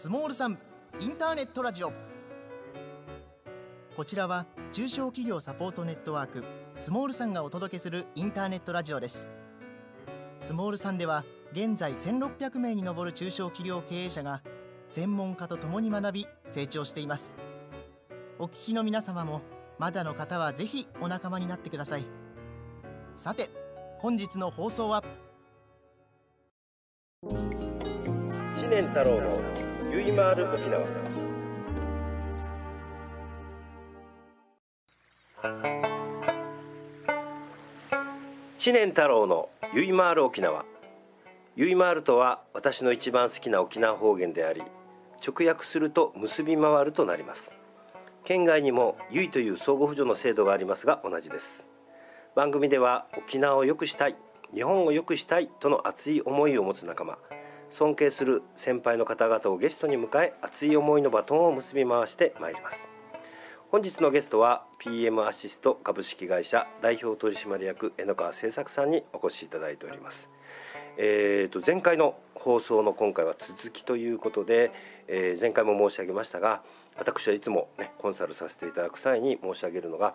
スモールさんインターネットラジオ。こちらは中小企業サポートネットワークスモールさんがお届けするインターネットラジオです。スモールさんでは現在1600名に上る中小企業経営者が専門家と共に学び成長しています。お聞きの皆様もまだの方はぜひお仲間になってください。さて本日の放送は？知念太郎のゆいまる沖縄。知念太郎のゆいまる沖縄。ゆいまるとは私の一番好きな沖縄方言であり直訳すると結び回るとなります。県外にもゆいという相互扶助の制度がありますが同じです。番組では沖縄を良くしたい日本を良くしたいとの熱い思いを持つ仲間尊敬する先輩の方々をゲストに迎え熱い思いのバトンを結び回してまいります。本日のゲストは PM アシスト株式会社代表取締役榎川製作さんにお越しいただいております。えー、と前回の放送の今回は続きということで、えー、前回も申し上げましたが私はいつも、ね、コンサルさせていただく際に申し上げるのが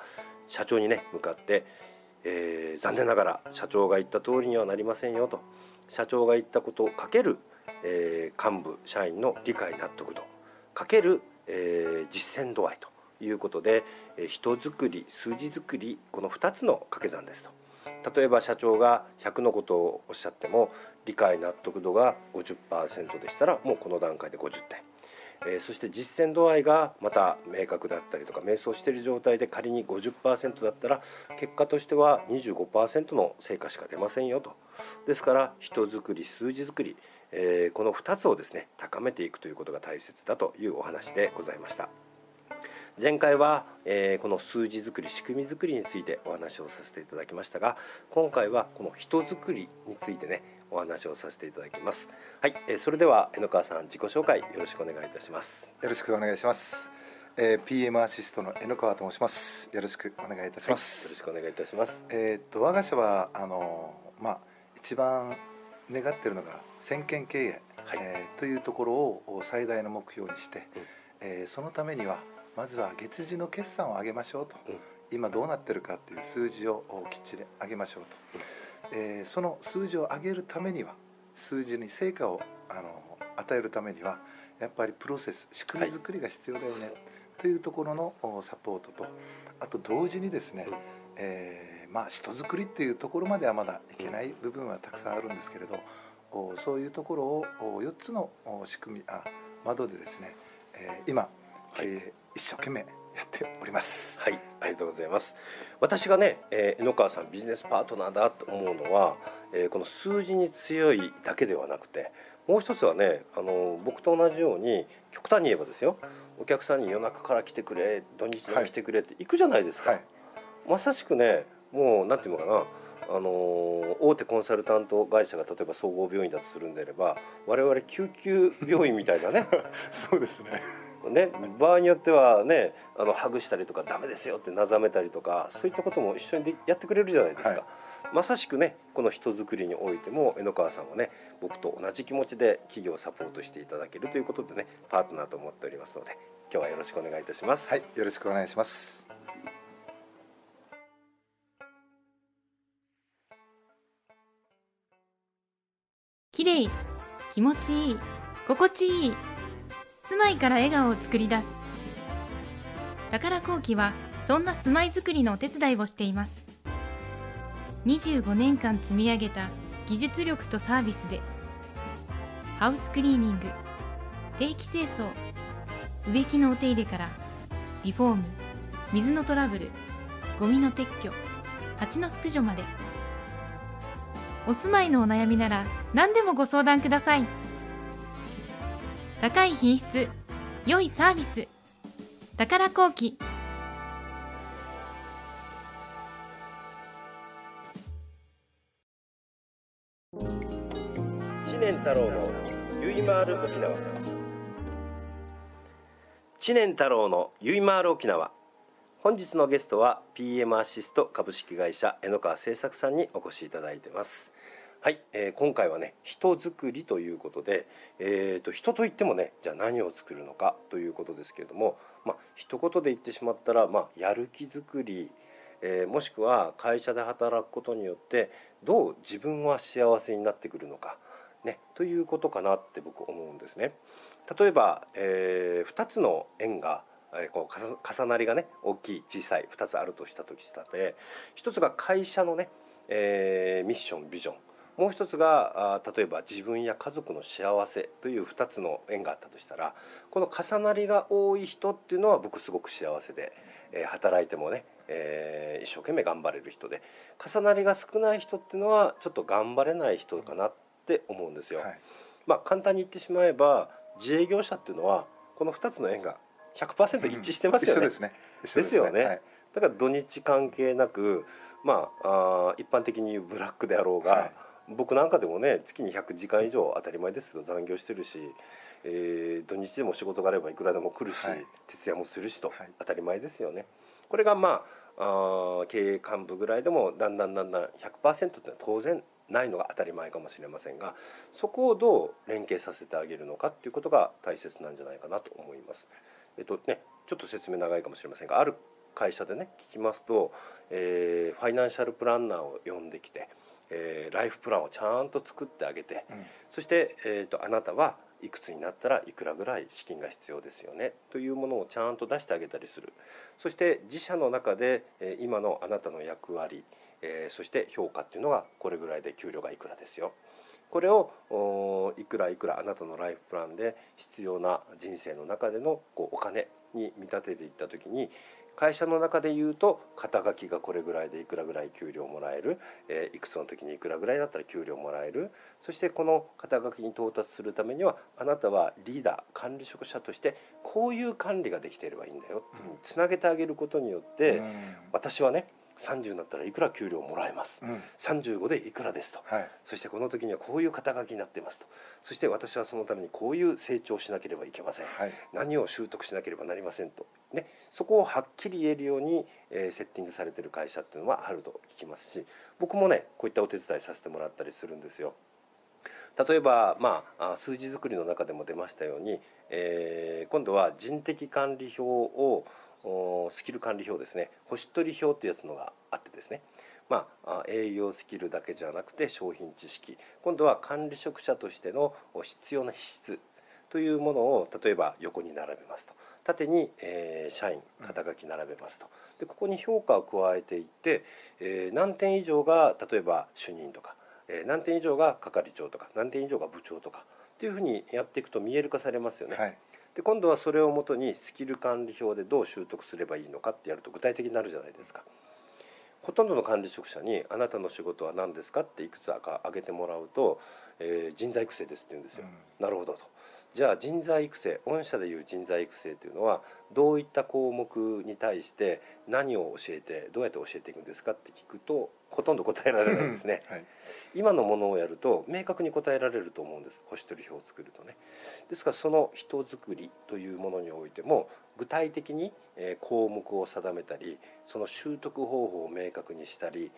社長にね向かって、えー、残念ながら社長が言った通りにはなりませんよと。社長が言ったことをかける、えー、幹部社員の理解納得度かける、えー、実践度合いということで、えー、人づくり数字作りこの2つの掛け算ですと。例えば社長が100のことをおっしゃっても理解納得度が50%でしたらもうこの段階で50点、えー、そして実践度合いがまた明確だったりとか迷走している状態で仮に50%だったら結果としては25%の成果しか出ませんよとですから人づくり数字作り、えー、この2つをですね高めていくということが大切だというお話でございました。前回は、えー、この数字作り仕組み作りについてお話をさせていただきましたが今回はこの人づくりについてねお話をさせていただきますはい、えー、それでは榎川さん自己紹介よろしくお願いいたしますよろしくお願いしますえー、PM アシストの榎川と申します。よろしくお願いいたします。はい、よろしくお願いいたします。えっと我が社はあのまあ一番願っているのが先見経営、はい、えー、というところを最大の目標にして、うん、えー、そのためにはまずは月次の決算を上げましょうと、うん、今どうなってるかっていう数字をきっちり上げましょうと、うん、えー、その数字を上げるためには数字に成果をあの与えるためにはやっぱりプロセス仕組み作りが必要だよね、はい、というところのサポートと。あと同時にですね、うん、えー、まあ、人づくりっていうところまではまだいけない部分はたくさんあるんですけれどそういうところを4つの仕組みあ窓でですね、えー、今経営一生懸命やっております。はいありがとうございます。私がね、えー、榎川さんビジネスパートナーだと思うのは、えー、この数字に強いだけではなくてもう一つはねあの僕と同じように極端に言えばですよお客さんに夜中から来てくれ土日に来てくれって行くじゃないですか、はい、まさしくねもうなんていうのかな。あの大手コンサルタント会社が例えば総合病院だとするんであれば我々救急病院みたいなね。そうですね。ね、場合によってはねあのハグしたりとかダメですよってなざめたりとかそういったことも一緒にやってくれるじゃないですか、はい、まさしくねこの人づくりにおいても榎川さんはね僕と同じ気持ちで企業をサポートしていただけるということでねパートナーと思っておりますので今日はよろしくお願いいたします。はいよろしくお願いします綺麗気持ちいい心地いい住まいから笑顔を作り出す。宝工機はそんな住まいづくりのお手伝いをしています。25年間積み上げた技術力とサービスでハウスクリーニング定期清掃植木のお手入れからリフォーム水のトラブルゴミの撤去蜂の駆除まで。お住まいのお悩みなら何でもご相談ください。高い品質良いサービス宝工機。知念太郎のゆいまる沖縄。知念太郎のゆいまる沖縄。本日のゲストは PM アシスト株式会社榎川製作さんにお越しいただいてます。はい、えー今回はね人作りということで、えー、と人といってもねじゃあ何を作るのかということですけれどもまあ一言で言ってしまったら、まあ、やる気作り、えーもしくは会社で働くことによってどう自分は幸せになってくるのか、ね、ということかなって僕思うんですね。例えば、え2つの円がこう重なりがね大きい小さい2つあるとした時したで一つが会社のね、えーミッションビジョンもう一つが例えば自分や家族の幸せという2つの円があったとしたらこの重なりが多い人っていうのは僕すごく幸せで、えー働いてもね、えー一生懸命頑張れる人で重なりが少ない人っていうのはちょっと頑張れない人かなって思うんですよ。はい。まあ、簡単に言ってしまえば自営業者っていうのはこの2つの円が100%一致してますよね。一緒ですね。一緒ですよね。はい。だから土日関係なく、まあ、あー一般的に言うブラックであろうが、はい僕なんかでもね月に100時間以上当たり前ですけど残業してるし、えー土日でも仕事があればいくらでも来るし、はい徹夜もするしと、はい当たり前ですよね。これがまああー経営幹部ぐらいでもだんだんだんだん100%っていうのは当然ないのが当たり前かもしれませんがそこをどう連携させてあげるのかっていうことが大切なんじゃないかなと思います。えっとね、ちょっと説明長いかもしれませんがある会社でね聞きますと、えーファイナンシャルプランナーを呼んできて、えーライフプランをちゃんと作ってあげてうん。そして、えー、とあなたはいくつになったらいくらぐらい資金が必要ですよねというものをちゃんと出してあげたりする。そして自社の中で、えー今のあなたの役割、えーそして評価っていうのがこれぐらいで給料がいくらですよ。これをいくらいくらあなたのライフプランで必要な人生の中でのこうお金に見立てていった時に会社の中で言うと肩書きがこれぐらいでいくらぐらい給料もらえる、えーいくつの時にいくらぐらいだったら給料もらえる。そしてこの肩書きに到達するためにはあなたはリーダー管理職者としてこういう管理ができていればいいんだよっていうふうにつなげてあげることによって、うん。私はね30になったらいくら給料もらえます？うん。35でいくらですと。はい。そしてこの時にはこういう肩書きになってますと。そして私はそのためにこういう成長をしなければいけません。はい。何を習得しなければなりませんと、ね、そこをはっきり言えるように、えーセッティングされてる会社っていうのはあると聞きますし僕もねこういったお手伝いさせてもらったりするんですよ。例えば、まあ、あ数字作りの中でも出ましたように、えー今度は人的管理表をおスキル管理表ですね。星取り表っていうやつのがあってですね。まあ、営業スキルだけじゃなくて商品知識。今度は管理職者としての必要な資質。というものを例えば横に並べますと。縦に、えー社員肩書き並べますと。でここに評価を加えていって、えー何点以上が例えば主任とか、えー何点以上が係長とか何点以上が部長とかっていうふうにやっていくと見える化されますよね。はい。で今度はそれをもとにスキル管理表でどう習得すればいいのかってやると具体的になるじゃないですか。ほとんどの管理職者に「あなたの仕事は何ですか?」っていくつか挙げてもらうと「えー人材育成です」って言うんですよ。なるほどと。じゃあ人材育成御社でいう人材育成というのはどういった項目に対して何を教えてどうやって教えていくんですかって聞くとほとんど答えられないんですね。はい。今のものをやると明確に答えられると思うんです。星取り表を作るとね。ですからその人づくりというものにおいても具体的にえー項目を定めたりその習得方法を明確にしたり、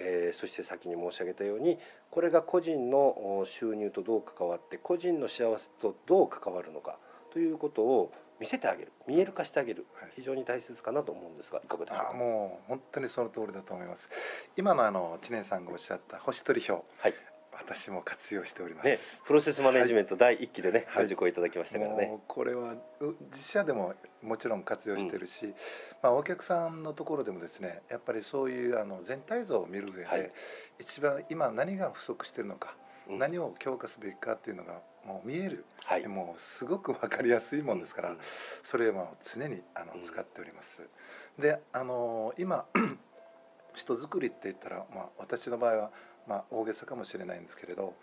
えーそして先に申し上げたようにこれが個人のお収入とどう関わって個人の幸せとどう関わるのかということを見せてあげる見える化してあげるはい。非常に大切かなと思うんですがいかがでしょうか？あもう本当にその通りだと思います。今のあの知念さんがおっしゃった星取り表。はい私も活用しておりまねす、プロセスマネジメント第一期でね、はい。ご受講いただきましたからね。これはう自社でももちろん活用してるし、まあ、お客さんのところでもですねやっぱりそういうあの全体像を見る上で、はい。一番今何が不足してるのか、うん。何を強化すべきかっていうのがもう見える、はい。もうすごく分かりやすいもんですから、うんそれは常にあのうん使っております。であの今 人づくりって言ったら、まあ、私の場合は、まあ、大げさかもしれないんですけれど、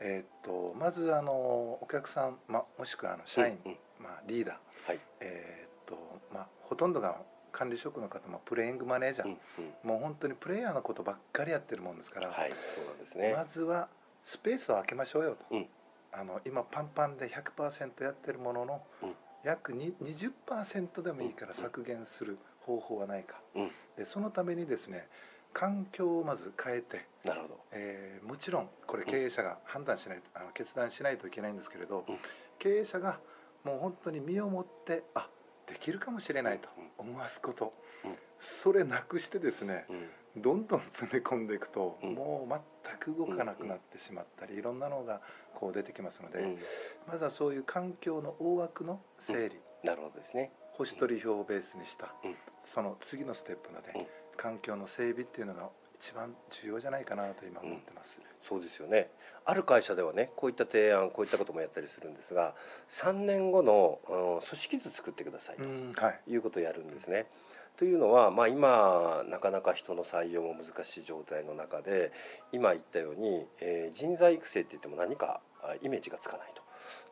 えーっとまずあのお客さん、まあ、もしくはあの社員、うん。うんまあ、リーダー、はい。えーっとまあ、ほとんどが管理職の方もプレイングマネージャー、うんうん。もう本当にプレイヤーのことばっかりやってるもんですから、はいそうなんですね。まずはスペースを空けましょうよと、うん。あの今パンパンで100%やってるものの、うん。約に20%でもいいから削減する方法はないか、うん。でそのためにですね環境をまず変えて、なるほど。えーもちろんこれ経営者が判断しないと、あの決断しないといけないんですけれど、うん。経営者がもう本当に身をもってあできるかもしれないと思わすこと、うんそれなくしてですねうん。どんどん詰め込んでいくと、うん。もう全く動かなくなってしまったり、いろんなのがこう出てきますので、うん。まずはそういう環境の大枠の整理、なるほどですね。星取り表をベースにした、うん。その次のステップので、うん環境の整備っていうのが一番重要じゃないかなと今思ってます。そうですよねある会社ではねこういった提案こういったこともやったりするんですが3年後の、うん組織図作ってくださいといいうことをやるんですね。というのは、まあ、今なかなか人の採用も難しい状態の中で今言ったように、えー人材育成って言っても何かあイメージがつかないと。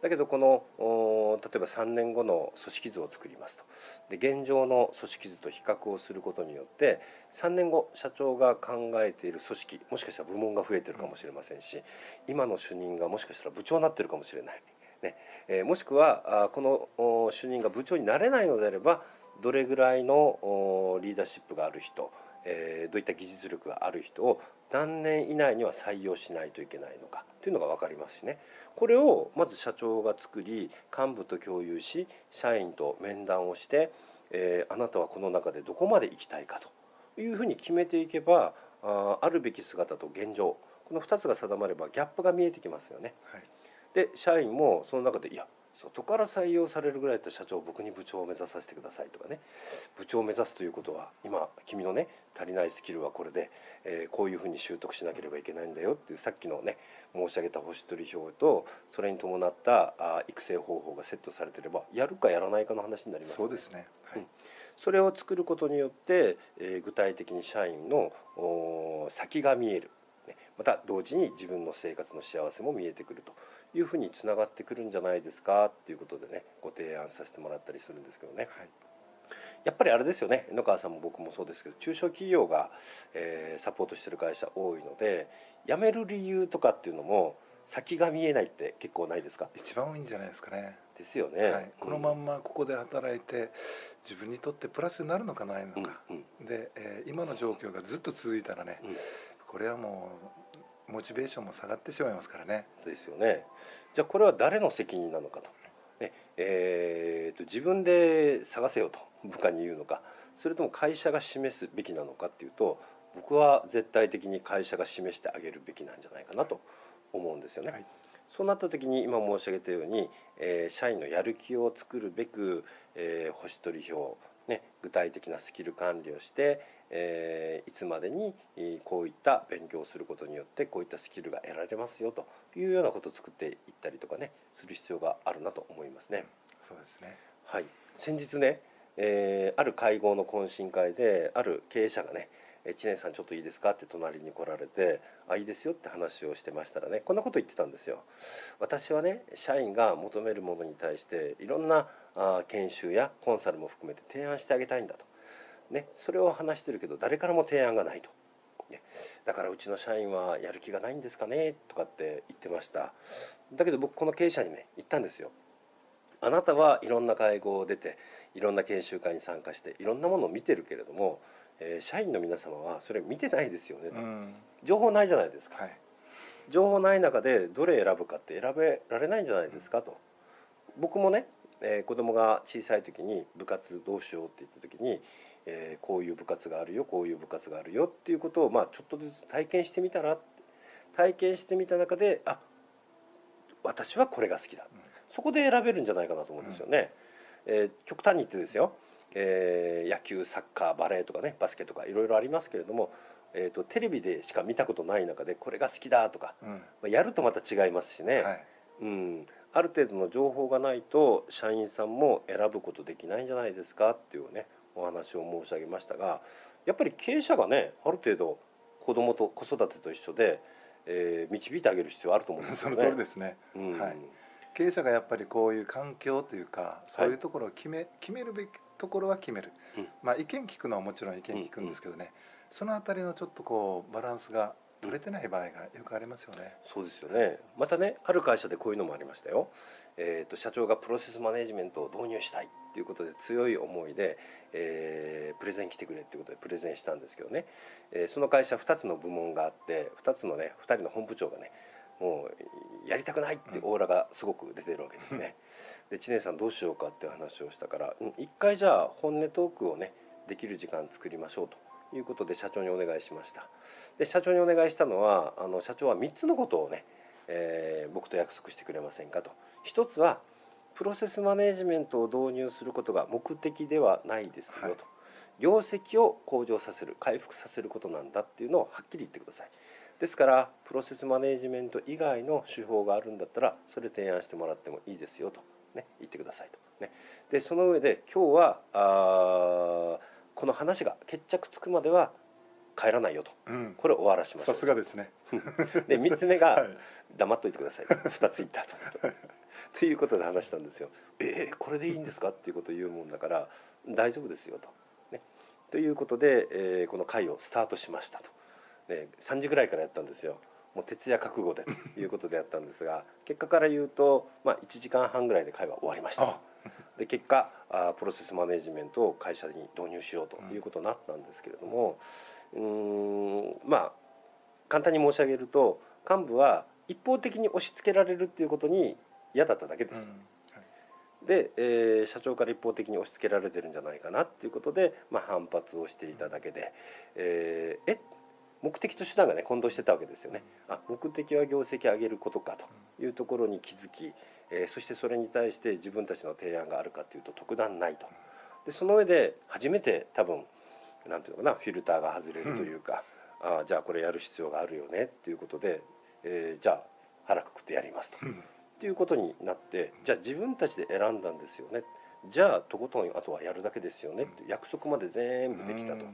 だけどこの例えば3年後の組織図を作りますと。で現状の組織図と比較をすることによって3年後社長が考えている組織もしかしたら部門が増えてるかもしれませんし今の主任がもしかしたら部長になってるかもしれない、ね。えーもしくはこの主任が部長になれないのであればどれぐらいのリーダーシップがある人、えーどういった技術力がある人を何年以内には採用しないといけないのかというのが分かりますしねこれをまず社長が作り幹部と共有し社員と面談をして、えーあなたはこの中でどこまで行きたいかというふうに決めていけばあーあるべき姿と現状この2つが定まればギャップが見えてきますよね。はいで社員もその中でいや外から採用されるぐらいだったら社長僕に部長を目指させてくださいとかね。部長を目指すということは今君のね足りないスキルはこれで、えーこういうふうに習得しなければいけないんだよっていうさっきのね申し上げた星取り表とそれに伴ったあ育成方法がセットされてればやるかやらないかの話になりますそうですね。はい。それを作ることによって、えー具体的に社員の先が見える、ね。また同時に自分の生活の幸せも見えてくるというふうにつながってくるんじゃないですかっていうことでねご提案させてもらったりするんですけどねはい。やっぱりあれですよね野川さんも僕もそうですけど中小企業が、えーサポートしてる会社多いので辞める理由とかっていうのも先が見えないって結構ないですか？一番多いんじゃないですかね。ですよね、はい。このまんまここで働いて自分にとってプラスになるのかないのか。うんうんで、えー今の状況がずっと続いたらね、うんこれはもうモチベーションも下がってしまいますからね。そうですよね。じゃあこれは誰の責任なのかと。ねえーと自分で探せよと部下に言うのかそれとも会社が示すべきなのかっていうと僕は絶対的に会社が示してあげるべきなんじゃないかなと思うんですよね。はいそうなった時に今申し上げたように、えー社員のやる気を作るべく、えー星取り表、ね、具体的なスキル管理をして、えーいつまでにえーこういった勉強をすることによってこういったスキルが得られますよというようなことを作っていったりとかねする必要があるなと思いますね。そうですね。はい、先日ね、えーある会合の懇親会である経営者がね「え知念さんちょっといいですか?」って隣に来られて「あいいですよ」って話をしてましたらねこんなこと言ってたんですよ。私はね社員が求めるものに対していろんなあー研修やコンサルも含めて提案してあげたいんだと、ね、それを話してるけど誰からも提案がないと。ねだからうちの社員はやる気がないんですかねとかって言ってましただけど僕この経営者にね言ったんですよあなたはいろんな会合を出ていろんな研修会に参加していろんなものを見てるけれども、えー社員の皆様はそれ見てないですよねと、うん。情報ないじゃないですか、はい。情報ない中でどれ選ぶかって選べられないんじゃないですかと僕もね、えー子供が小さい時に部活どうしようって言った時に、えーこういう部活があるよこういう部活があるよっていうことをまあちょっとずつ体験してみたら体験してみた中であ私はこれが好きだ、そこで選べるんじゃないかなと思うんですよね。えー極端に言ってですよ、えー野球サッカーバレーとかねバスケとかいろいろありますけれども、えー、とテレビでしか見たことない中でこれが好きだとか、うん。まあやるとまた違いますしね、はい。うん、ある程度の情報がないと社員さんも選ぶことできないんじゃないですかっていうねお話を申し上げましたがやっぱり経営者がねある程度子供と子育てと一緒で、えー導いてあげる必要あると思うんですそよね。の通りですね。うん。はい。経営者がやっぱりこういう環境というかそういうところを決め,、決めるべきところは決める、うん。まあ意見聞くのはもちろん意見聞くんですけどね、そのあたりのちょっとこうバランスが取れてない場合がよくありますよね。そうですよね。またねある会社でこういうのもありましたよ。えーと、社長がプロセスマネジメントを導入したい。っていうことで強い思いで、えー、プレゼン来てくれっていうことでプレゼンしたんですけどね、えー、その会社2つの部門があって2つのね2人の本部長がねもうやりたくないってオーラがすごく出てるわけですね。で知念さんどうしようかっていう話をしたから一回じゃあ本音トークをねできる時間作りましょうということで社長にお願いしました。で社長にお願いしたのはあの社長は3つのことをね、えー、僕と約束してくれませんかと。1つはプロセスマネジメントを導入することが目的ではないですよと、はい、業績を向上させる回復させることなんだっていうのをはっきり言ってください。ですからプロセスマネジメント以外の手法があるんだったらそれ提案してもらってもいいですよと、ね、言ってくださいと。ね、でその上で今日はあこの話が決着つくまでは帰らないよと、うん、これ終わらしましさすがですね。で3つ目が、黙っといてください2つ言った後ということで話したんですよ。えー、これでいいんですか？っていうことを言うもんだから大丈夫ですよと。ね、ということで、えー、この会をスタートしましたと。ね、3時ぐらいからやったんですよ。もう徹夜覚悟でということでやったんですが 結果から言うと、まあ、1時間半ぐらいで会話終わりましたで結果あプロセスマネジメントを会社に導入しようということになったんですけれどもうんまあ簡単に申し上げると幹部は一方的に押し付けられるっていうことに嫌だっただけです。うんで、えー、社長から一方的に押し付けられてるんじゃないかなっていうことで、まあ、反発をしていただけで、えー、え目的と手段がね混同してたわけですよね。あ目的は業績上げることかというところに気づき、えー、そしてそれに対して自分たちの提案があるかというと特段ないと。でその上で初めて多分なんていうのかなフィルターが外れるというか、うん、あじゃあこれやる必要があるよねっていうことで、えー、じゃあ腹くくってやりますと。うんっていうことになってじゃあ自分たちで選んだんですよね。じゃあとことんあとはやるだけですよね。って約束まで全部できたと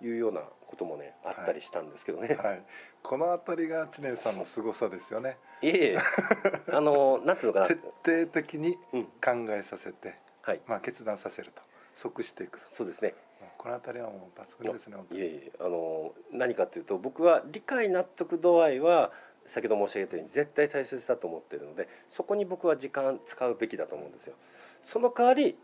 いうようなこともねあったりしたんですけどね、はい。はい、この辺りが知念さんの凄さですよね。いえいえ。あのなんていうのかな。徹底的に考えさせて、うん、はい。まあ、決断させると。即していくそうですね。この辺りはもう抜群ですねいえいえ。あの何かというと僕は理解納得度合いは先ほど申し上げたように絶対大切だと思っているのでそこに僕は時間使うべきだと思うんですよ。その代わり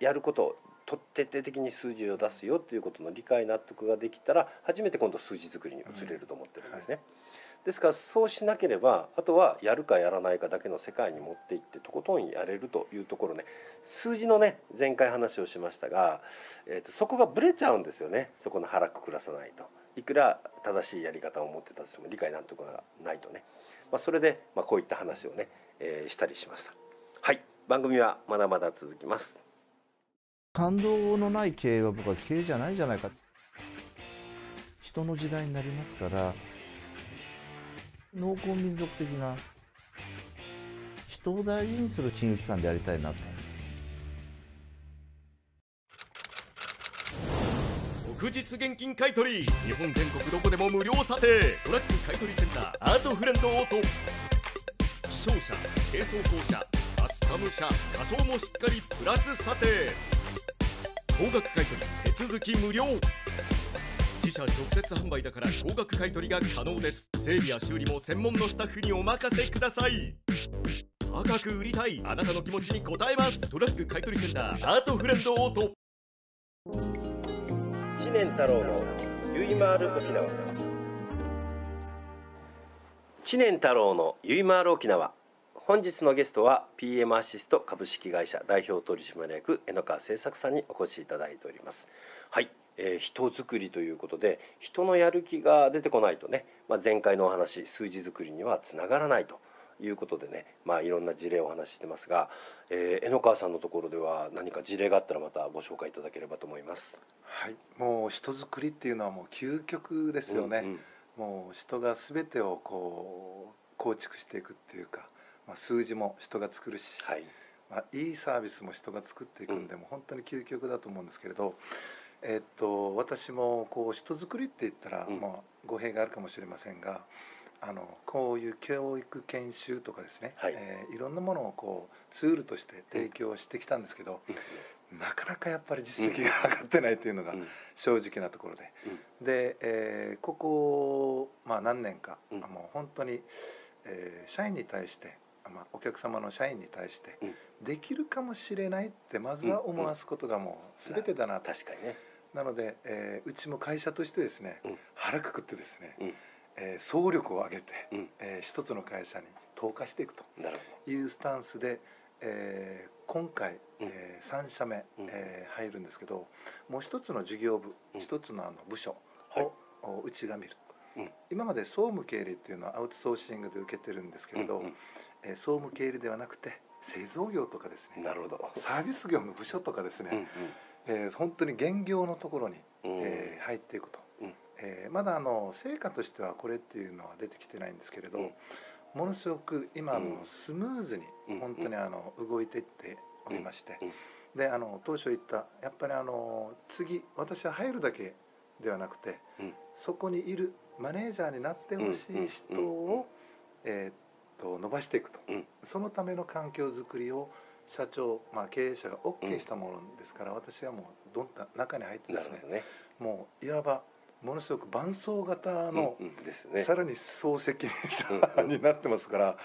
やることと徹底的に数字を出すよっていうことの理解納得ができたら初めて今度数字作りに移れると思ってるんですね。ですからそうしなければあとはやるかやらないかだけの世界に持っていってとことんやれるというところね数字のね前回話をしましたが、えーと、そこがぶれちゃうんですよねそこの腹くくらさないと。いくら正しいやり方を持ってたとしても理解なんとかがないとね、まあ、それで、まあ、こういった話をね、えー、したりしました。はい。番組はまだまだ続きます。感動のない経営は僕は経営じゃないじゃないか。人の時代になりますから農耕民族的な人を大事にする金融機関でありたいなと。即日現金買取日本全国どこでも無料査定。トラック買取センター。アートフレンドオート。気象車軽装甲車カスタム車仮装もしっかり。プラス査定。高額買取手続き無料。自社直接販売だから高額買取が可能です。整備や修理も専門のスタッフにお任せください。高く売りたいあなたの気持ちに応えます。トラック買取センターアートフレンドオート。知念太郎のゆいまーる沖縄。知念太郎のゆいまーる沖縄。本日のゲストは PM アシスト株式会社代表取締役榎川製作さんにお越しいただいております。はい、えー、人づくりということで人のやる気が出てこないとね、まあ、前回のお話数字作りにはつながらないと。いうことでね、まあ、いろんな事例をお話ししてますが、えー、榎川さんのところでは何か事例があったらまたご紹介いただければと思います。はい、もう人づくりっていうのはもう究極ですよね。うんうん、もう人が全てをこう構築していくっていうか、まあ、数字も人が作るし、はいまあ、いいサービスも人が作っていくんで、も本当に究極だと思うんですけれど。えっと、私もこう人づくりって言ったら、うん、まあ、語弊があるかもしれませんがあのこういう教育研修とかですね、はい。えーいろんなものをこうツールとして提供してきたんですけど、なかなかやっぱり実績が上がってないというのがうん。正直なところで、で、えーここ、まあ、何年か、うん。もう本当に、えー社員に対して、まあ、お客様の社員に対して、うん。できるかもしれないってまずは思わすことがもう全てだなと、確かにね。なので、えーうちも会社としてですね、うん。腹くくってですね、うんえー総力を上げて、うん。えー一つの会社に投下していくというスタンスで、えー今回、うん。え3社目、うん。えー入るんですけどもう一つの事業部うん。一、つのあの部署はい。うちが見る、うん。今まで総務経理っていうのはアウトソーシングで受けてるんですけれど、うんうん。えー総務経理ではなくて製造業とかですね。なるほど。サービス業の部署とかですね、うんえー本当に現業のところに、うん。えー入っていくと、うんえーまだあの成果としてはこれっていうのは出てきてないんですけれど、うん。ものすごく今あのうん。スムーズにうん。本当にあの動いていっておりまして、うん。であの当初言ったやっぱりあの次私は入るだけではなくて、うん。そこにいるマネージャーになってほしい人を、えーっと伸ばしていくと、うん。そのための環境づくりを社長、まあ、経営者が OK したものですから、私はもうどんな中に入ってですね。もういわばものすごく伴走型の、ね。さらに総責任うん者うん。になってますから、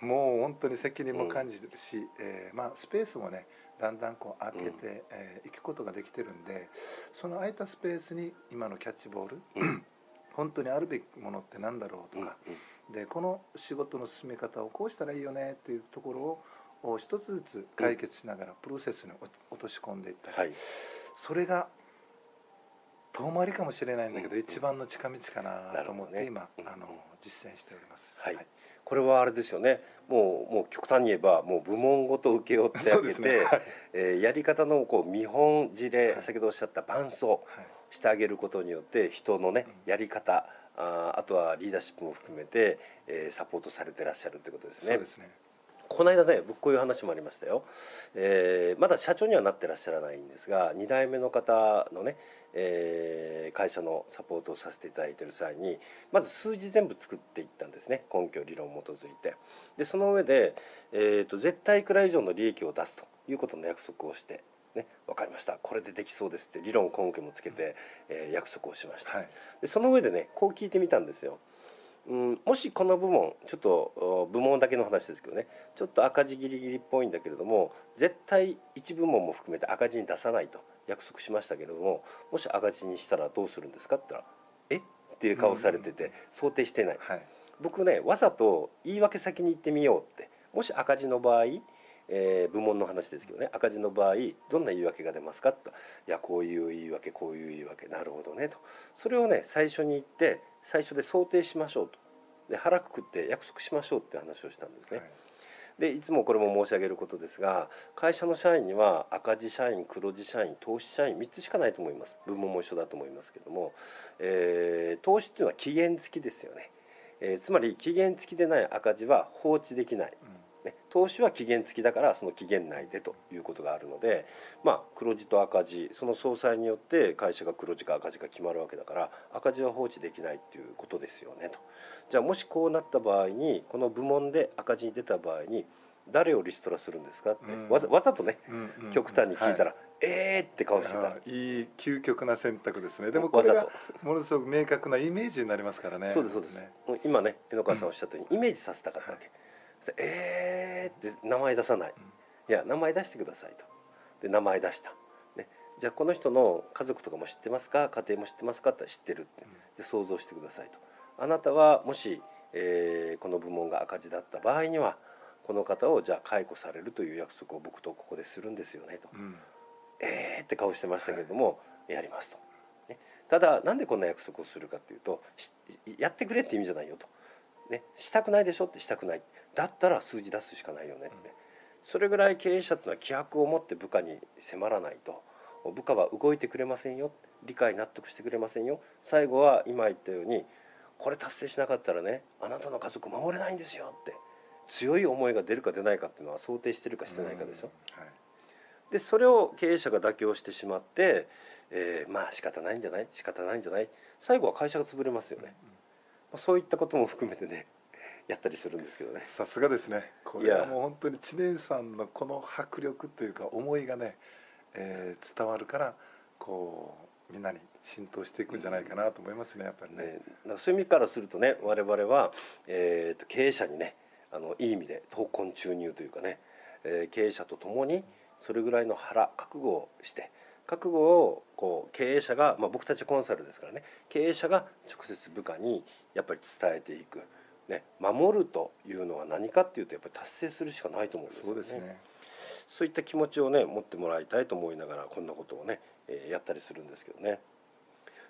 もう本当に責任も感じてるし、えーまあ、スペースもねだんだんこう開けて、うん。えー行くことができてるんでその空いたスペースに今のキャッチボール、うん。本当にあるべきものって何だろうとか、でこの仕事の進め方をこうしたらいいよねっていうところをを一つずつ解決しながらプロセスに落落とし込んでいったり、はい。それが遠回りかもしれないんだけど、うん一番の近道かなと思って、今、うんあの実践しております。はい。これはあれですよね。もうもう極端に言えばもう部門ごと請け負ってあげて、ね。はい。えーやり方のこう見本事例、はい。先ほどおっしゃった伴走はい。してあげることによって人のねうん。やり方あーあとはリーダーシップも含めて、えーサポートされてらっしゃるということですね。そうですね。この間ね僕こういう話もありましたよ、えーまだ社長にはなってらっしゃらないんですが2代目の方のね、えー会社のサポートをさせていただいている際にまず数字全部作っていったんですね根拠理論に基づいて。でその上で、えーと絶対いくら以上の利益を出すということの約束をしてね、分かりました。これでできそうですって理論根拠もつけて、えー約束をしました、はい。でその上でねこう聞いてみたんですよ、うん、もしこの部門ちょっとお部門だけの話ですけどねちょっと赤字ギリギリっぽいんだけれども絶対一部門も含めて赤字に出さないと約束しましたけれどももし赤字にしたらどうするんですかって言ったら「え？っ?」ていう顔されてて想定してないはい。僕ねわざと言い訳先に言ってみようってもし赤字の場合、えー部門の話ですけどね。赤字の場合どんな言い訳が出ますかと。いやこういう言い訳こういう言い訳。なるほどねと。それをね最初に言って最初で想定しましょうと。で腹くくって約束しましょうって話をしたんですね、はい。でいつもこれも申し上げることですが会社の社員には赤字社員黒字社員投資社員3つしかないと思います。部門も一緒だと思いますけども、えー投資っていうのは期限付きですよね、えーつまり期限付きでない赤字は放置できない、ね、投資は期限付きだからその期限内でということがあるので、まあ、黒字と赤字その総裁によって会社が黒字か赤字か決まるわけだから赤字は放置できないっていうことですよねと。じゃあもしこうなった場合にこの部門で赤字に出た場合に誰をリストラするんですかって、うん。わざわざとねうんうん極端に聞いたら、はえーって顔してた。あいい究極な選択ですね。でもこれがものすごく明確なイメージになりますからね。そうですそうです、ね。うん今ね榎川さんおっしゃったようにイメージさせたかったわけ、えーって名前出さない、いや名前出してくださいと。で名前出した、ね、じゃあこの人の家族とかも知ってますか？家庭も知ってますか？って知ってるって。で想像してくださいと。あなたはもし、えーこの部門が赤字だった場合にはこの方をじゃあ解雇されるという約束を僕とここでするんですよねと、うん。えーって顔してましたけれども、やりますと、ね、ただなんでこんな約束をするかっていうとしやってくれって意味じゃないよと、ね、したくないでしょってしたくないだったら数字出すしかないよねって、それぐらい経営者っていうのは気迫を持って部下に迫らないと。部下は動いてくれませんよ理解納得してくれませんよ。最後は今言ったようにこれ達成しなかったらねあなたの家族守れないんですよって。強い思いが出るか出ないかっていうのは想定してるかしてないかでしょ、はい。でそれを経営者が妥協してしまって、えーまあ仕方ないんじゃない？仕方ないんじゃない？最後は会社が潰れますよね、そういったことも含めてねやったりするんですけどね。さすがですね。これはもう本当に知念さんのこの迫力というか思いがね、えー伝わるからこうみんなに浸透していくんじゃないかなと思いますねやっぱりね。ね、だからそういう意味からするとね我々は、えーと経営者にねあのいい意味で闘魂注入というかね、えー経営者と共にそれぐらいの腹覚悟をして覚悟をこう経営者が、まあ、僕たちコンサルですからね経営者が直接部下にやっぱり伝えていく、ね、守るというのは何かっていうとやっぱり達成するしかないと思うんですよそうですね。そういった気持ちをね持ってもらいたいと思いながらこんなことをね、えーやったりするんですけどね。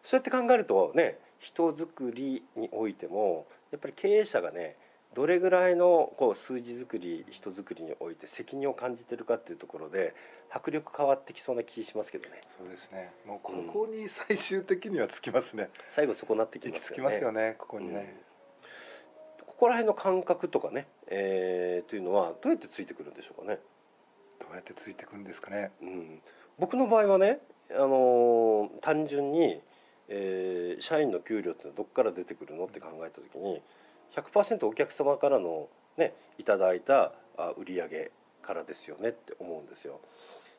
そうやって考えるとね人づくりにおいてもやっぱり経営者がねどれぐらいのこう数字作り人づくりにおいて責任を感じてるかっていうところで迫力変わってきそうな気しますけどね。そうですね。もうここに最終的にはつきますね、最後そこなってきますよね。着きますよねここにね、うんここら辺の感覚とかね、えーというのはどうやってついてくるんでしょうかね。どうやってついてくるんですかね。うん、僕の場合はね、あのー単純に、えー社員の給料ってどこから出てくるのって考えた時に100%お客様からのねいただいたあ売り上げからですよねって思うんですよ。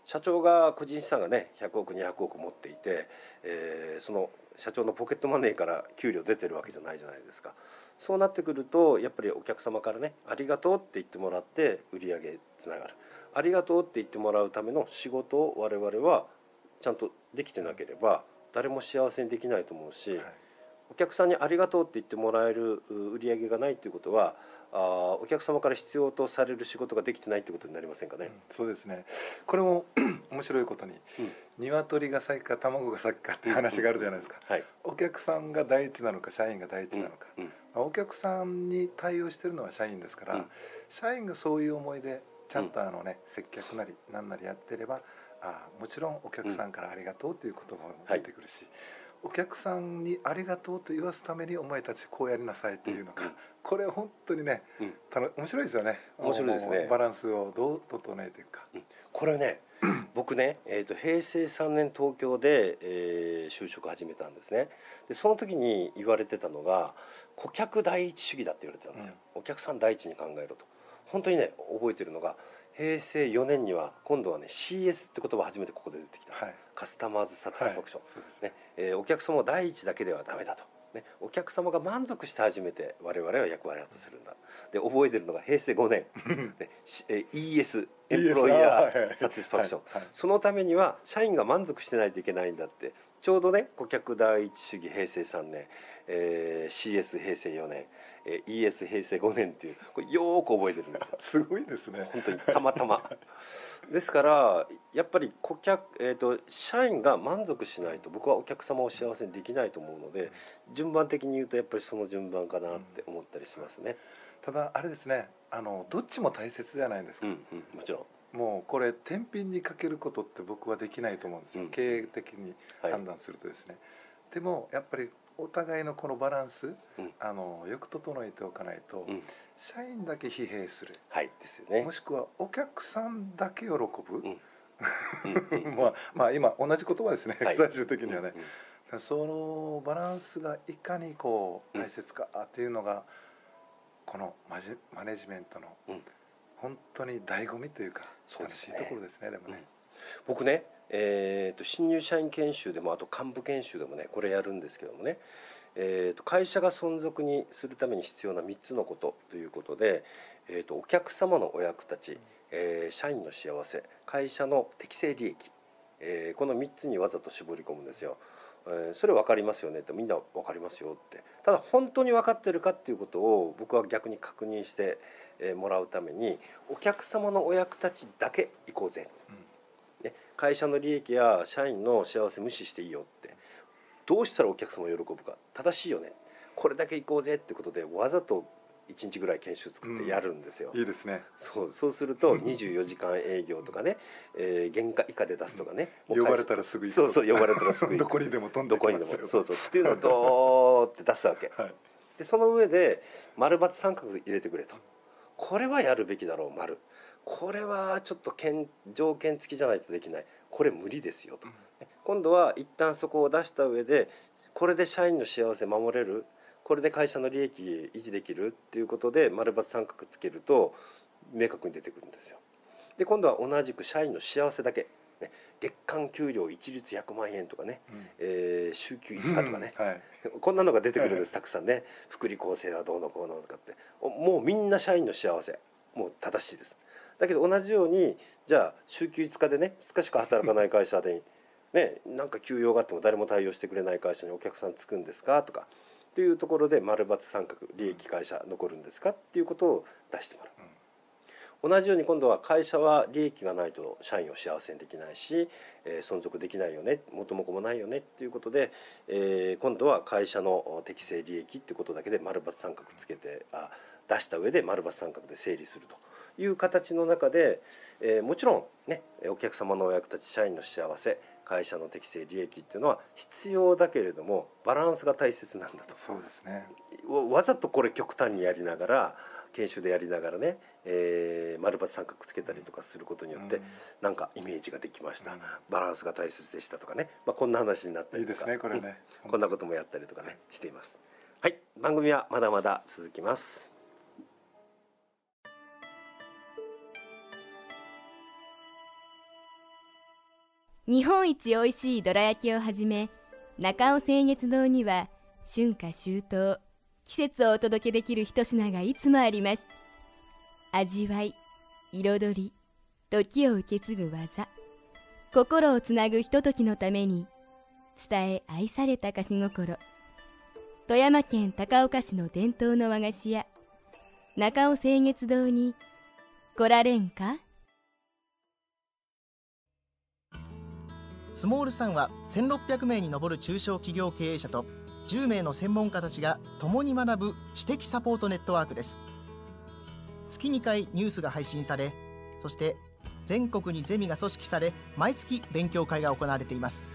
社長が個人資産がね100億200億持っていて、えーその社長のポケットマネーから給料出てるわけじゃないじゃないですかそうなってくるとやっぱりお客様からねありがとうって言ってもらって売り上げつながる。ありがとうって言ってもらうための仕事を我々はちゃんとできてなければ誰も幸せにできないと思うし、はい。お客さんにありがとうって言ってもらえるう売り上げがないということはあーお客様から必要とされる仕事ができてないってことになりませんかね？そうですね。これも 面白いことに、うん。鶏が先か卵が先かっていう話があるじゃないですか、はい、お客さんが第一なのか社員が第一なのか、うんまあお客さんに対応してるのは社員ですから、うん。社員がそういう思いでちゃんとあのね、接客なり何なりやってればあもちろんお客さんからありがとうという言葉も出てくるし、お客さんにありがとうと言わすためにお前たちこうやりなさいっていうのか、うんうん。これ本当にね、うん。たの面白いですよね。面白いですね。バランスをどう整えていくか、これね 僕ね、えー、と平成3年東京で、えー就職始めたんですね。でその時に言われてたのが顧客第一主義だって言われてたんですよ、お客さん第一に考えろと。本当にね覚えてるのが平成4年には今度はね CS って言葉初めてここで出てきた、はい。カスタマーズサティスファクション、そうですね。えーお客様を第一だけではダメだと、ね、お客様が満足して初めて我々は役割を果たせるんだ。で覚えてるのが平成5年、ねしえー ES エンプロイヤーサティスファクション、はいはい。そのためには社員が満足してないといけないんだって。ちょうどね顧客第一主義平成3年、えー CS 平成4年、えー ES 平成5年っていうこれよーく覚えてるんですよ。すごいですね。本当にたまたま。ですからやっぱり顧客、えー、と社員が満足しないと僕はお客様を幸せにできないと思うので順番的に言うとやっぱりその順番かなって思ったりしますね。ただあれですね。あのどっちも大切じゃないですか、うんうん、もちろん、もうこれ天秤にかけることって僕はできないと思うんですよ、うん。経営的にはい判断するとですね、でもやっぱりお互いのこのバランス、うん。あのよく整えておかないと、うん。社員だけ疲弊する、はいですよね。も。しくはお客さんだけ喜ぶ、うん。うん。うんまあまあ今同じ言葉ですね、はい。最終的にはね。うん、そのバランスがいかにこううん大切かっていうのが、このマジマネジメントのうん。本当に醍醐味というか楽しいところですねでもね、僕ね、えー、と新入社員研修でもあと幹部研修でもねこれやるんですけどもね、えー、と会社が存続にするために必要な3つのことということで、えー、とお客様のお役立ち、えー社員の幸せ会社の適正利益、えーこの3つにわざと絞り込むんですよ。えーそれ分かりますよね？ってみんな分かりますよって。ただ本当に分かってるかっていうことを僕は逆に確認してもらうためにお客様のお役立ちだけ行こうぜ。ね、会社の利益や社員の幸せ無視していいよって。どうしたらお客様が喜ぶか。正しいよね。これだけ行こうぜってことでわざと1日ぐらい研修作ってやるんですよ、いいですね。そうそうすると24時間営業とかね、えー原価以下で出すとかね、もう呼ばれたらすぐ行く。そうそう呼ばれたらすぐ どこにでも飛んでどこにでもそうそうっていうのをドーって出すわけ。はい。でその上で丸×三角入れてくれと。これはやるべきだろう丸これはちょっと件条件付きじゃないとできない。これ無理ですよと、今度は一旦そこを出した上でこれで社員の幸せ守れる。これで会社の利益維持できる。っていうことで丸×三角つけると明確に出てくるんですよ。で今度は同じく社員の幸せだけ、ね、月間給料一律100万円とかね、うん。えー週休5日とかね、はい。こんなのが出てくるんです、はいたくさんね。福利厚生はどうのこうのとかって。おもうみんな社員の幸せ。もう正しいですだけど同じようにじゃあ週休5日でね2日しか働かない会社で、ね、なんか休養があっても誰も対応してくれない会社にお客さんつくんですか？とかっていうところで丸×三角利益会社残るんですか？っていうことを出してもらう。同じように今度は会社は利益がないと社員を幸せにできないし、えー存続できないよね元も子もないよねっていうことで、えー今度は会社の適正利益っていうことだけで丸×三角つけてあ出した上で丸×三角で整理すると。いう形の中で、えーもちろんねお客様のお役立ち社員の幸せ会社の適正利益っていうのは必要だけれどもバランスが大切なんだと。そうですね。わわざとこれ極端にやりながら研修でやりながらね、えー、丸×三角つけたりとかすることによって、うん。なんかイメージができました、うん。バランスが大切でしたとかね、まあ、こんな話になったいいでりとかすねこれね。うん。こんなこともやったりとかねしています。はい。番組はまだまだ続きます日本一美味しいどら焼きをはじめ中尾清月堂には春夏秋冬季節をお届けできる一品がいつもあります。味わい彩り時を受け継ぐ技心をつなぐひとときのために伝え愛された菓子心。富山県高岡市の伝統の和菓子屋中尾清月堂に来られんか？スモールさんは1600名に上る中小企業経営者と10名の専門家たちが共に学ぶ知的サポートネットワークです。月2回ニュースが配信されそして全国にゼミが組織され毎月勉強会が行われています。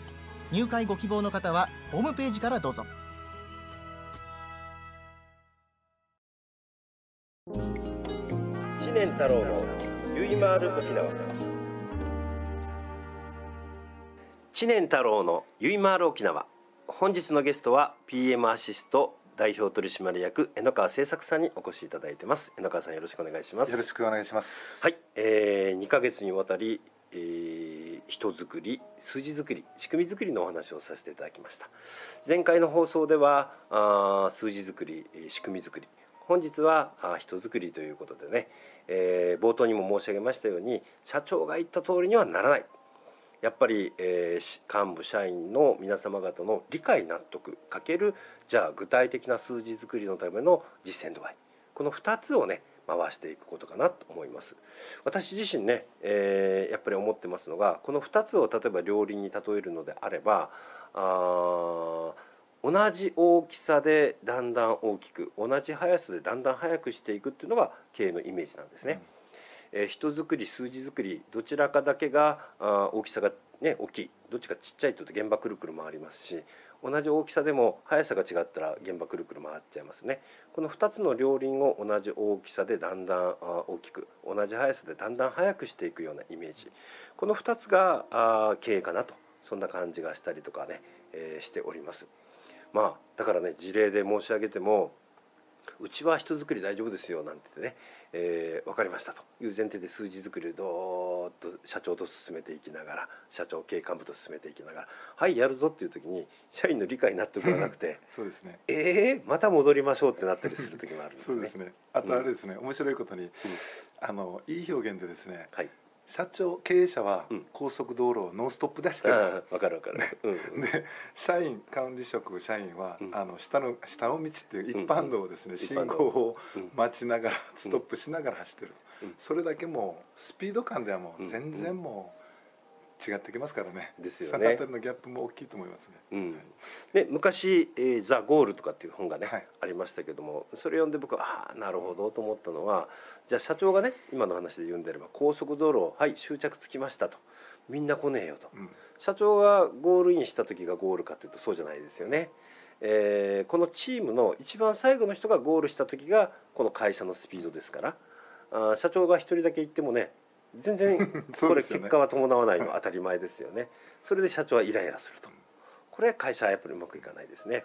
入会ご希望の方はホームページからどうぞ。知念太郎のゆいまーる沖縄。知念太郎のゆいまーる沖縄。本日のゲストは PM アシスト代表取締役榎川製作さんにお越しいただいてます。榎川さんよろしくお願いします。よろしくお願いします。はい、えー、2ヶ月にわたり、えー、人づくり数字作り仕組み作りのお話をさせていただきました。前回の放送ではあー数字作りえー仕組み作り。本日はあー人づくりということでね、えー冒頭にも申し上げましたように社長が言った通りにはならないやっぱり、えー幹部社員の皆様方の理解納得かけるじゃあ具体的な数字作りのための実践度合いこの2つをね回していくことかなと思います私自身ね、えーやっぱり思ってますのがこの2つを例えば両輪に例えるのであればあ同じ大きさでだんだん大きく同じ速さでだんだん速くしていくっていうのが経営のイメージなんですね。えー人作り数字作りどちらかだけが大きさが、ね、大きい。どっちかちっちゃいと現場くるくる回りますし同じ大きさでも速さが違ったら現場くるくる回っちゃいますね。この2つの両輪を同じ大きさでだんだん大きく同じ速さでだんだん速くしていくようなイメージ。この2つが経営かなと。そんな感じがしたりとかね、えーしております。まあだからね事例で申し上げてもうちは人作り大丈夫ですよなんてね、えー分かりましたと。いう前提で数字作りをどーっと社長と進めていきながら社長経営幹部と進めていきながらはいやるぞっていう時に社員の理解納得がなくて そうですね。えー、まま戻りましょうってなったりする時もあるんですね。そうですね。あとあれですね、面白いことに、あのいい表現でですねはい、社長経営者はうん。高速道路をノンストップ出してる。わかるわかる。うんうん。で社員管理職社員は、うん。あの下の下の道っていう一般道をですね、うん信号をうん。待ちながらストップしながら走ってる、うん。それだけもうスピード感ではもううん。全然もう違ってきますからね、ですよね。そのあたりのギャップも大きいと思いますね、うん、で昔、えーザ・ゴール」とかっていう本がね、はい。ありましたけどもそれ読んで僕はああなるほどと思ったのはじゃあ社長がね今の話で言うんであれば高速道路はい終着つきましたと。みんな来ねえよと。うん。社長がゴールインした時がゴールかというとそうじゃないですよね。えーこのチームの一番最後の人がゴールした時がこの会社のスピードですからあー社長が一人だけ行ってもね全然 これ結果は伴わないのは当たり前ですよね。それで社長はイライラするとこれ会社はやっぱりうまくいかないですね。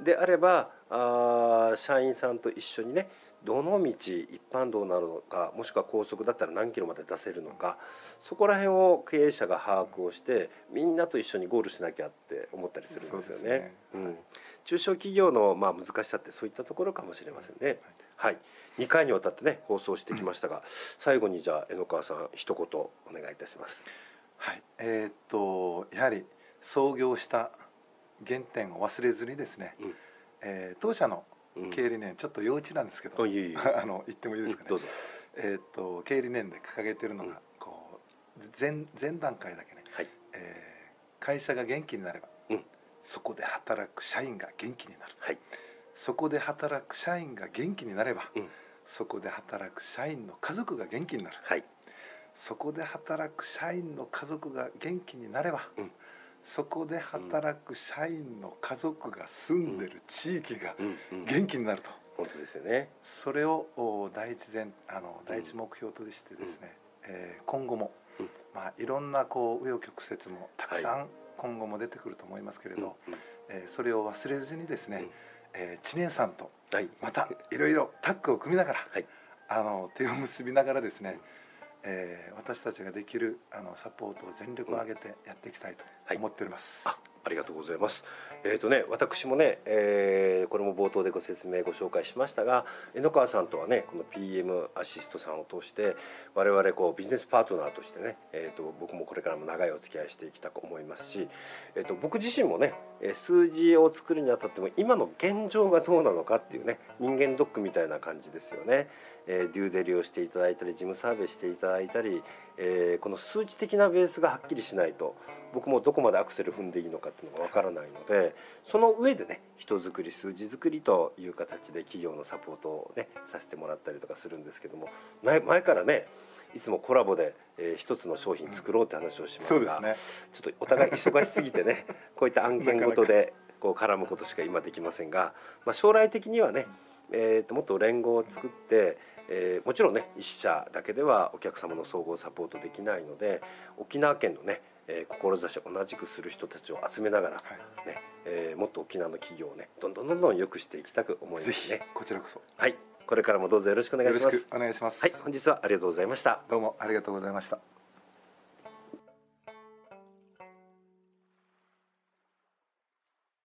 であればあ社員さんと一緒にねどの道一般道なのかもしくは高速だったら何キロまで出せるのかそこら辺を経営者が把握をしてみんなと一緒にゴールしなきゃって思ったりするんですよね。ねうん、中小企業のまあ難しさってそういったところかもしれませんね。はい、2回にわたってね放送してきましたが、最後にじゃあ榎川さん一言お願いいたします。はい、えー、っとやはり創業した原点を忘れずにですね、うん、えー、当社の経営理念、ちょっと幼稚なんですけど、うん、あの言ってもいいですかね。どうぞ。えー、っと経営理念で掲げてるのが、こう前前段階だけね、はい、えー、会社が元気になれば、うん、そこで働く社員が元気になる。はい、そこで働く社員が元気になれば、うん、そこで働く社員の家族が元気になる。はい、そこで働く社員の家族が元気になれば、うん。そこで働く社員の家族が住んでる地域が元気になると、本当ですよね。それを第一前あの第一目標としてですね、えー、今後も、まあ、いろんなこう紆余曲折もたくさん今後も出てくると思いますけれど、えー、それを忘れずにですね、えー、知念さんとまたいろいろタッグを組みながら、あの手を結びながらですね、えー、私たちができるあのサポートを全力を挙げてやっていきたいと思っております。はいありがとうございます。えっ、ー、とね、私もね、えー、これも冒頭でご説明ご紹介しましたが、榎川さんとはね、この PM アシストさんを通して我々こうビジネスパートナーとしてね、えっ、ー、と僕もこれからも長いお付き合いしていきたく思いますし、えっ、と僕自身もね、数字を作るにあたっても今の現状がどうなのかっていうね、人間ドックみたいな感じですよね。えー、デューデリをしていただいたり、事務サーベイしていただいたり、えー、この数値的なベースがはっきりしないと。僕もどこまでアクセル踏んでいいのかっていうのがわからないのでその上でね人づくり数字作りという形で企業のサポートをねさせてもらったりとかするんですけども前前からねいつもコラボで、えー、一つの商品作ろうって話をしますが、うんね、ちょっとお互い忙しすぎてね こういった案件ごとでこう絡むことしか今できませんが、まあ、将来的にはね、えーと、ともっと連合を作って、えー、もちろんね1社だけではお客様の総合サポートできないので沖縄県のねえー、志を同じくする人たちを集めながら、ね、はい、えー、もっと沖縄の企業をねどんどんどんどん良くしていきたく思いますね。こちらこそ。はい。これからもどうぞよろしくお願いします。お願いします。はい。本日はありがとうございました。どうもありがとうございました